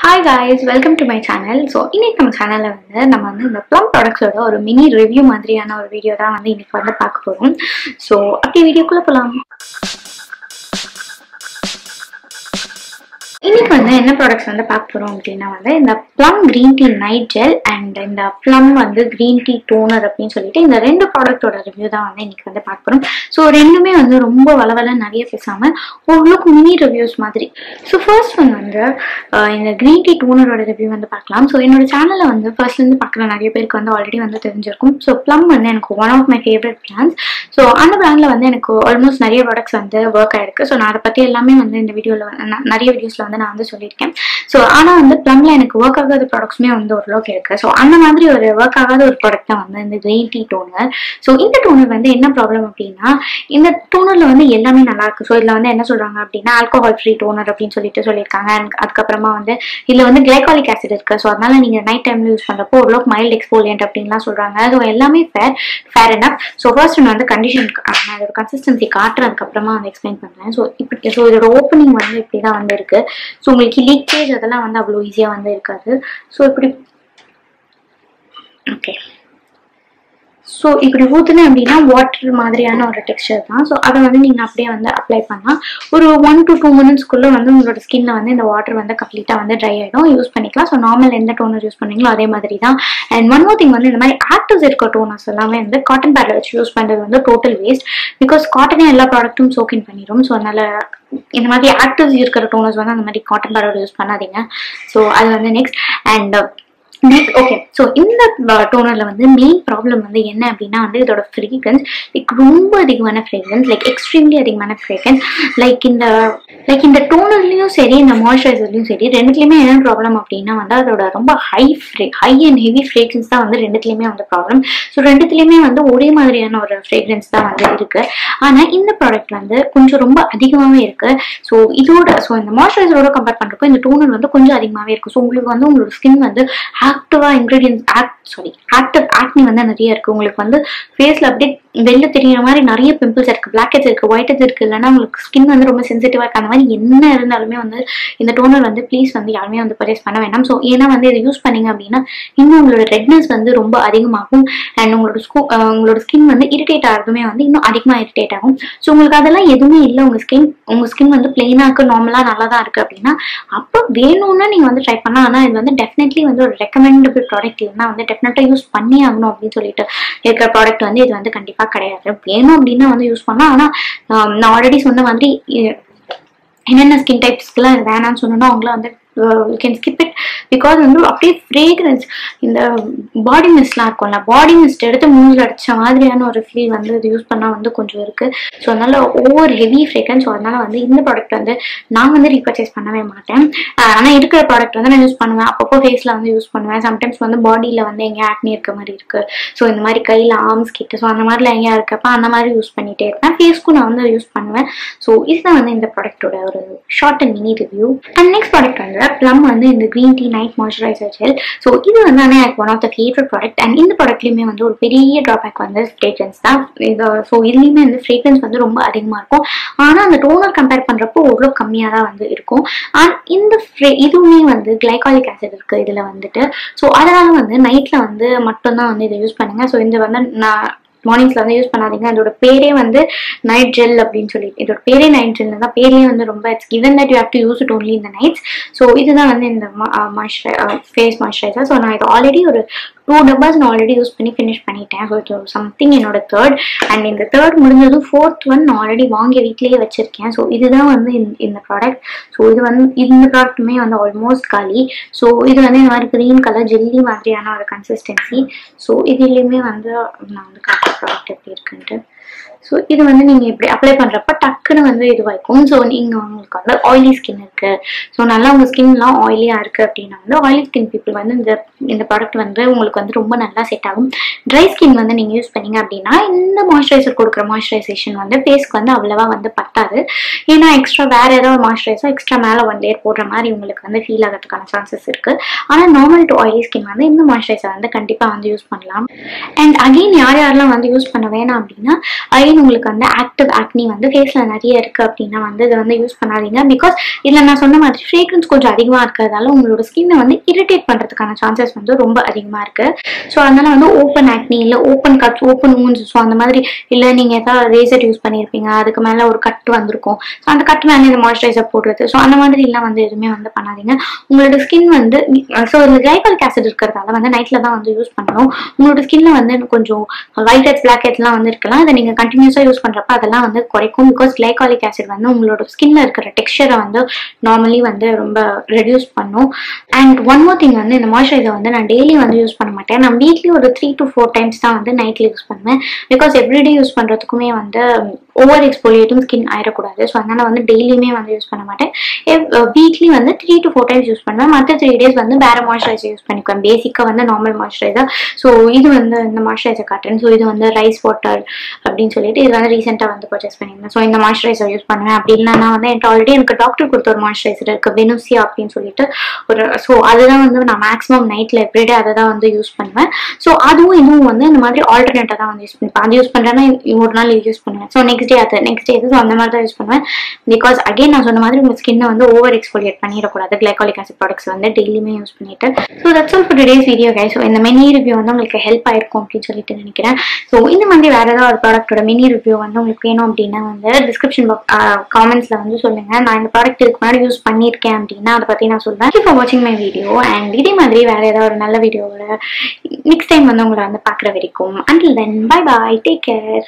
Hi guys welcome to my channel so இன்னைக்கு நம்ம சேனலில் வந்து நம்ம வந்து இந்த ப்ளம் ப்ராடக்ட்ஸோட ஒரு மினி ரிவ்யூ மாதிரியான ஒரு வீடியோ தான் வந்து இன்னைக்கு வந்து பார்க்க போகிறோம் ஸோ அப்படி வீடியோக்குள்ளே போகலாம் இன்னைக்கு வந்து என்ன ப்ராடக்ட்ஸ் வந்து பார்க்க போகிறோம் அப்படின்னா வந்து இந்த Plum green tea night gel and இந்த ப்ளம் வந்து க்ரீன் டீ டோனர் அப்படின்னு சொல்லிட்டு இந்த ரெண்டு ப்ராடக்ட்டோட ரிவ்யூ தான் வந்து இன்னைக்கு வந்து பார்க்க போகிறோம் ஸோ ரெண்டுமே வந்து ரொம்ப வளவல நிறைய பேசாமல் ஓரளவுக்கு மினி ரிவ்யூஸ் மாதிரி. ஸோ ஃபர்ஸ்ட் ஒன் வந்து இந்த க்ரீன் டீ டோனரோட ரிவ்யூ வந்து பார்க்கலாம். ஸோ என்னோட சேனலில் வந்து ஃபர்ஸ்ட்லேருந்து பார்க்குற நிறைய பேருக்கு வந்து ஆல்ரெடி வந்து தெரிஞ்சிருக்கும். ஸோ ப்ளம் வந்து எனக்கு one of my favourite brands so அந்த பிராண்டில் வந்து எனக்கு ஆல்மோஸ்ட் நிறைய ப்ராடக்ட்ஸ் வந்து ஒர்க் ஆயிருக்கு. ஸோ நான் அதை பற்றி எல்லாமே வந்து இந்த வீடியோவில் நிறைய வீடியோஸில் வந்து நான் வந்து சொல்லியிருக்கேன். ஸோ ஆனால் வந்து ப்ளம்ல எனக்கு ஒர்க் ஆகாத ப்ராடக்ட்ஸுமே வந்து ஓரளவுக்கு இருக்கு. ஸோ அந்த மாதிரி ஒரு ஒர்க் ஆகாத ஒரு ப்ராடக்ட் தான் வந்து இந்த கிரீன் டீ டோனர் ஸோ இந்த டோனர் வந்து என்ன ப்ராப்ளம் அப்படின்னா இந்த டோனர்ல வந்து எல்லாமே நல்லா இருக்கு. ஸோ இதில் வந்து என்ன சொல்றாங்க அப்படின்னா ஆல்கோஹால் ஃப்ரீ டோனர் அப்படின்னு சொல்லிட்டு சொல்லியிருக்காங்க. அண்ட் அதுக்கப்புறமா வந்து இதில் வந்து கிளைகாலிக் ஆசிட் இருக்கு. ஸோ அதனால நீங்க நைட் டைம்ல யூஸ் பண்ணுறப்போ ஓரளவுக்கு மைல்டு எக்ஸ்போலியன்ட் அப்படின்லாம் சொல்றாங்க. ஸோ எல்லாமே ஃபேர் ஃபேர் என்ன ஸோ ஃபர்ஸ்ட் நான் வந்து கண்டிஷன் அதோட கன்சிஸ்டன்சி காட்டுறதுக்கு அப்புறமா வந்து எக்ஸ்பிளைன் பண்ணுறேன் ஸோ இப்படி ஸோ இதோட ஓப்பனிங் வந்து இப்படி தான் வந்து இருக்கு. ஸோ உங்களுக்கு லீக்கேஜ் அதெல்லாம் வந்து அவ்வளோ ஈஸியாக வந்து இருக்காது. ஸோ இப்படி ஓகே ஸோ இப்படி ஊற்றுனேன் அப்படின்னா வாட்டர் மாதிரியான ஒரு டெக்ஸ்சர் தான். ஸோ அதை வந்து நீங்கள் அப்படியே வந்து அப்ளை பண்ணால் ஒரு ஒன் டு டூ மினிட்ஸ்க்குள்ளே வந்து உங்களோட ஸ்கின்ல வந்து இந்த வாட்டர் வந்து கம்ப்ளீட்டாக வந்து ட்ரை ஆகிடும் யூஸ் பண்ணிக்கலாம். ஸோ நார்மல் எந்த டோனர் யூஸ் பண்ணீங்களோ அதே மாதிரி தான். அண்ட் ஒன் மோர் திங் வந்து இந்த மாதிரி ஆக்டிவ்ஸ் இருக்க டோனர்ஸ் எல்லாமே வந்து காட்டன் பேட்ல வச்சு யூஸ் பண்ணுறது வந்து டோட்டல் வேஸ்ட் பிகாஸ் காட்டனே எல்லா ப்ராடக்ட்டும் சோக்கின் பண்ணிடும் ஸோ அதனால இந்த மாதிரி ஆக்டிவ்ஸ் இருக்கிற டோனர்ஸ் வந்து அந்த மாதிரி காட்டன் பேடோட யூஸ் பண்ணாதீங்க. ஸோ அது வந்து நெக்ஸ்ட் அண்ட் ஓகே ஸோ இந்த uh, டோனரில் வந்து மெயின் ப்ராப்ளம் வந்து என்ன அப்படின்னா வந்து இதோட ஃப்ரீக்வன்ஸ் லைக் ரொம்ப அதிகமான ஃப்ரீக்வன்ஸ் லைக் எக்ஸ்ட்ரீம்லி அதிகமான ஃப்ரீக்வன்ஸ் லைக் இந்த லைக் இந்த டோனர்லேயும் சரி இந்த மாய்ஸ்சரைசர்லையும் சரி ரெண்டுலேயுமே என்ன ப்ராப்ளம் அப்படின்னா வந்து அதோட ரொம்ப ஹை ஃப்ரே ஹை அண்ட் ஹெவி ஃப்ரேக்ரன்ஸ் தான் வந்து ரெண்டுத்துலயுமே வந்து ப்ராப்ளம் ஸோ ரெண்டுத்துலையுமே வந்து ஒரே மாதிரியான ஒரு ஃப்ரேக்ரன்ஸ் தான் வந்து இருக்குது ஆனால் இந்த ப்ராடக்ட் வந்து கொஞ்சம் ரொம்ப அதிகமாகவே இருக்குது ஸோ இதோட ஸோ இந்த மாய்ஸ்சரைசரோட கம்பேர் பண்ணுறப்போ இந்த டோனர் வந்து கொஞ்சம் அதிகமாகவே இருக்கும் ஸோ உங்களுக்கு வந்து உங்களோட ஸ்கின் வந்து ஆக்டிவா ingredients act sorry active acne வந்து நிறைய இருக்குது உங்களுக்கு வந்து ஃபேஸில் அப்படியே வெளில தெரியுற மாதிரி நிறைய பிம்பிள்ஸ் இருக்குது பிளாக் இருக்குது இருக்கு ஒயிட் இருக்குது இல்லைன்னா உங்களுக்கு ஸ்கின் வந்து ரொம்ப சென்சிட்டிவாக இருக்குது அந்த மாதிரி என்ன இருந்தாலுமே வந்து இந்த டோனர் வந்து ப்ளீஸ் வந்து யாருமே வந்து பர்ச்சேஸ் பண்ண வேண்டாம். ஸோ ஏன்னா வந்து இதை யூஸ் பண்ணீங்க அப்படின்னா இன்னும் உங்களோட ரெட்னஸ் வந்து ரொம்ப அதிகமாகும். அண்ட் உங்களோட ஸ்கூ உங்களோட ஸ்கின் வந்து இரிட்டேட் ஆகிறதுமே வந்து இன்னும் அதிகமாக இரிட்டேட் ஆகும். ஸோ உங்களுக்கு அதெல்லாம் எதுவுமே இல்லை. உங்கள் ஸ்கின் உங்கள் ஸ்கின் வந்து பிளெயினாக இருக்குது நார்மலாக நல்லா தான் இருக்குது அப்படின்னா அப்போ வேணும்னா நீங்கள் வந்து ட்ரை பண்ணலாம். ஆனால் இது வந்து டெஃபினெட்லி வந்து ஒரு ரெக்கமெண்டபிள் ப்ராடக்ட் இல்லைன்னா வந்து டெஃபினட்டாக யூஸ் பண்ணி ஆகணும் அப்படின்னு சொல்லிட்டு இருக்கிற ப்ராடக்ட் வந்து இது வந்து கண்டிப்பாக கிடையாது. வேணும் அப்படின்னா வந்து யூஸ் பண்ணலாம். ஆனால் நான் ஆல்ரெடி சொன்ன மாதிரி என்னென்ன ஸ்கின் டைப்ஸ்க்குலாம் வேணாம்னு சொன்னோன்னா அவங்கள வந்து you can skip it because வந்து அப்படியே ஃப்ரேக்ரன்ஸ் இந்த பாடி மிஸ்ட்லாம் இருக்கும்ல பாடி மிஸ்ட் எடுத்து மூஞ்சில் அடித்த மாதிரியான ஒரு ஃபீல் வந்து இது யூஸ் பண்ணால் வந்து கொஞ்சம் இருக்கு. ஸோ அதனால் ஓவர் ஹெவி ஃப்ரேக்ரன்ஸ் ஸோ அதனால் வந்து இந்த ப்ராடக்ட் வந்து நான் வந்து ரீபர்ச்சேஸ் பண்ணவே மாட்டேன். Uh, ஆனால் இருக்கிற ப்ராடக்ட் வந்து நான் யூஸ் பண்ணுவேன். அப்பப்போ ஃபேஸில் வந்து யூஸ் பண்ணுவேன். சம்டைம்ஸ் வந்து பாடியில் வந்து எங்கேயா ஆக்னி இருக்க மாதிரி இருக்குது ஸோ இந்த மாதிரி கையில் ஆர்ம்ஸ் கிட்ட ஸோ அந்த மாதிரிலாம் எங்கேயா இருக்கப்போ அந்த மாதிரி யூஸ் பண்ணிட்டே இருப்பேன். ஃபேஸ்க்கும் நான் வந்து யூஸ் பண்ணுவேன். ஸோ இதுதான் வந்து இந்த ப்ராடக்ட்டோட ஒரு short and mini review and next product வந்து ப்ளம் வந்து இந்த green tea night moisturiser gel so இது வந்து ஆனால் எனக்கு one of the favourite product and இந்த ப்ராடக்ட்லையுமே வந்து ஒரு பெரிய ட்ராபேக் வந்து ஃப்ரேக்ரன்ஸ் தான். இது ஸோ இதுலேயுமே வந்து ஃப்ரேக்ரன்ஸ் வந்து ரொம்ப அதிகமாக இருக்கும். ஆனால் அந்த டோனர் கம்பேர் பண்ணுறப்போ ஓரளவு கம்மியாக தான் வந்து இருக்கும். அண்ட் இந்த ஃப்ரே இதுவுமே வந்து கிளைகாலிக் ஆசிட் இருக்குது இதில் வந்துட்டு. ஸோ அதனால் வந்து நைட்டில் வந்து மட்டும்தான் வந்து இதை யூஸ் பண்ணுங்கள் ஸோ இந்த வந்து நான் மார்னிங்ஸில் வந்து யூஸ் பண்ணாதீங்க. அதோட பேரே வந்து நைட் ஜெல் அப்படின்னு சொல்லிட்டு இதோட பேரே நைட் ஜெல் தான். பேரே வந்து ரொம்ப it's given that you have to use it only இந்த நைட்ஸ் ஸோ இதுதான் வந்து இந்த மாய்ஸ்சரை ஃபேஸ் மாய்ஸ்சரைசர் ஸோ நான் இது ஆல்ரெடி ஒரு டூ டப்பாஸ் நான் ஆல்ரெடி யூஸ் பண்ணி ஃபினிஷ் பண்ணிட்டேன். ஸோ இது சம்திங் என்னோட தேர்ட் அண்ட் இந்த தேர்ட் முடிஞ்சதும் ஃபோர்த் ஒன் நான் ஆல்ரெடி வாங்கி வீட்லேயே வச்சிருக்கேன். ஸோ இதுதான் வந்து இந்த- இந்த ப்ராடக்ட் ஸோ இது வந்து இந்த ப்ராடக்ட்டுமே வந்து ஆல்மோஸ்ட் காலி ஸோ இது வந்து இந்த மாதிரி க்ரீன் கலர் ஜெல்லி மாதிரியான ஒரு கன்சிஸ்டன்சி ஸோ இதுலேயுமே வந்து நான் வந்து காட்டுற ப்ராடக்ட் எப்படி இருக்குன்ட்டு. ஸோ இது வந்து நீங்கள் இப்படி அப்ளை பண்ணுறப்ப டக்குன்னு வந்து இதுவாகும் ஸோ நீங்கள் உங்களுக்கு வந்து ஆயிலி ஸ்கின் இருக்குது ஸோ நல்லா உங்கள் ஸ்கின்லாம் ஆயிலியாக இருக்குது அப்படின்னா வந்து ஆயிலி ஸ்கின் பீப்புள் வந்து இந்த இந்த ப்ராடக்ட் வந்து உங்களுக்கு வந்து ரொம்ப நல்லா செட் ஆகும். ட்ரை ஸ்கின் வந்து நீங்கள் யூஸ் பண்ணீங்க அப்படின்னா இந்த மாய்ஸ்சரைசர் கொடுக்குற மாய்ஸ்சரைசேஷன் வந்து ஃபேஸ்க்கு வந்து அவ்வளோவா வந்து பத்தாது. ஏன்னா எக்ஸ்ட்ரா வேறு ஏதோ ஒரு மாய்ஸ்சரைசர் எக்ஸ்ட்ரா மேலே ஒன் லேயர் போடுற மாதிரி உங்களுக்கு வந்து ஃபீல் ஆகிறதுக்கான சான்சஸ் இருக்குது ஆனால் நார்மல் டு ஆயிலி ஸ்கின் வந்து இந்த மாய்ஸ்சரைசர் வந்து கண்டிப்பாக வந்து யூஸ் பண்ணலாம். அண்ட் அகெயின் யார் யாரெல்லாம் வந்து யூஸ் பண்ண வேணாம் அப்படின்னா அகைன் உங்களுக்கு வந்து ஆக்டிவ் ஆக்னி வந்து ஃபேஸில் நிறைய இருக்குது அப்படின்னா வந்து இதை வந்து யூஸ் பண்ணாதீங்க. பிகாஸ் இதில் நான் சொன்ன மாதிரி ஃப்ரேக்ரன்ஸ் கொஞ்சம் அதிகமாக இருக்கிறதால உங்களோட ஸ்கின்னை வந்து இரிட்டேட் பண்ணுறதுக்கான சான்சஸ் வந்து ரொம்ப அதிகமாக இருக்குது ஸோ அதனால வந்து ஓப்பன் ஆக்னி இல்லை open cuts open wounds so அந்த மாதிரி இல்லை நீங்கள் ஏதாவது ரேசர் யூஸ் பண்ணியிருப்பீங்க அதுக்கு மேலே ஒரு கட் வந்திருக்கும். ஸோ அந்த கட் மேலே இந்த மாய்ஸ்சரைசர் போடுறது. ஸோ அந்த மாதிரி எல்லாம் வந்து எதுவுமே வந்து பண்ணாதீங்க. உங்களோட ஸ்கின் வந்து ஸோ இந்த கிளைகாலிக் ஆசிட் இருக்கிறதால வந்து நைட்டில் தான் வந்து யூஸ் பண்ணணும். உங்களோட ஸ்கின்ல வந்து கொஞ்சம் ஒயிட் ஹெட்ஸ் பிளாக் ஹெட்ஸ்லாம் வந்து இருக்கலாம். அதை நீங்கள் கண்டினியூஸாக யூஸ் பண்ணுறப்ப அதெல்லாம் வந்து குறைக்கும். பிகாஸ் கிளைகாலிக் ஆசிட் வந்து உங்களோட ஸ்கின்ல இருக்கிற டெக்ஸ்டரை வந்து நார்மலி வந்து ரொம்ப ரெடியூஸ் பண்ணும். அண்ட் ஒன் மோர் திங் வந்து இந்த மாய்ஸ்சரைசர் வந்து நான் டெய்லி வந்து யூஸ் பண்ண மாட்டேன். நான் வீக்லி ஒரு த்ரீ டு ஃபோர் டைம்ஸ் தான் வந்து நைட்டில் யூஸ் பண்ணுவேன். பிகாஸ் எவ்ரிடே யூஸ் பண்ணுறதுக்குமே வந்து ஓவர் எக்ஸ்போலியேட்டும் ஸ்கின் ஆயிடக்கூடாது. ஸோ அதனால் வந்து டெய்லியுமே வந்து யூஸ் பண்ண மாட்டேன். வீக்லி uh, வந்து three to four times use பண்ணுவேன். மற்ற த்ரீ டேஸ் வந்து வேற மாய்ஸ்சரைசர் யூஸ் பண்ணிக்குவேன். பேசிக்காக வந்து நார்மல் மாய்ஸ்சரைசர் ஸோ இது வந்து இந்த மாய்ஸ்சரைசர் காட்டுறேன். ஸோ இது வந்து ரைஸ் வாட்டர் அப்படின்னு சொல்லிட்டு இது வந்து ரீசெண்டாக வந்து பர்ச்சேஸ் பண்ணியிருந்தேன். ஸோ இந்த மாய்ஸ்சரைசர் யூஸ் பண்ணுவேன். அப்படி இல்லைன்னா வந்து என்கிட்ட ஆல்ரெடி எனக்கு டாக்டர் கொடுத்த ஒரு மாய்ஸ்சரைசர் இருக்குது வெனுசியா அப்படின்னு சொல்லிட்டு ஒரு ஸோ அதுதான் வந்து நான் மேக்ஸிமம் நைட்டில் எவ்ரிடே அதை தான் வந்து யூஸ் யூஸ் பண்ணுவேன். ஸோ அதுவும் இதுவும் வந்து இந்த மாதிரி ஆல்டர்னேட்டாக தான் வந்து யூஸ் பண்ணிப்பேன் அது யூஸ் பண்ணுறேன்னா ஒரு நாள் இது யூஸ் பண்ணுவேன். ஸோ நெக்ஸ்ட் டே அது நெக்ஸ்ட் டே இது ஸோ அந்த மாதிரி தான் யூஸ் பண்ணுவேன். பிகாஸ் அகைன் நான் சொன்ன மாதிரி உங்கள் ஸ்கின்னை வந்து ஓவர் எக்ஸ்போலியேட் பண்ணிடக்கூடாது. கிளைகாலிக் ஆசிட் ப்ராடக்ட்ஸ் வந்து டெய்லியுமே யூஸ் பண்ணிட்டு. So that's all for days video guys so இந்த மினி ரிவ்யூ வந்து உங்களுக்கு ஹெல்ப் ஆயிருக்கும் அப்படின்னு சொல்லிட்டு நினைக்கிறேன். ஸோ இந்த மாதிரி வேற ஏதாவது ஒரு ப்ராடக்ட்டோட மினி ரிவ்யூ வந்து உங்களுக்கு வேணும் அப்படின்னா வந்து டிஸ்கிரிப்ஷன் பாக்ஸ் காமெண்ட்ஸில் வந்து சொல்லுங்கள் நான் இந்த ப்ராடக்ட் இதுக்கு முன்னாடி யூஸ் பண்ணியிருக்கேன் அப்படின்னா அதை பற்றி நான் சொல்லுவேன் இப்போ வாட்சிங் மை வீடியோ அண்ட் இதே மாதிரி வேற ஏதாவது ஒரு நல்ல வீடியோவோட நெக்ஸ்ட் டைம் வந்து உங்களை வந்து பார்க்குற வரைக்கும் until then bye bye take care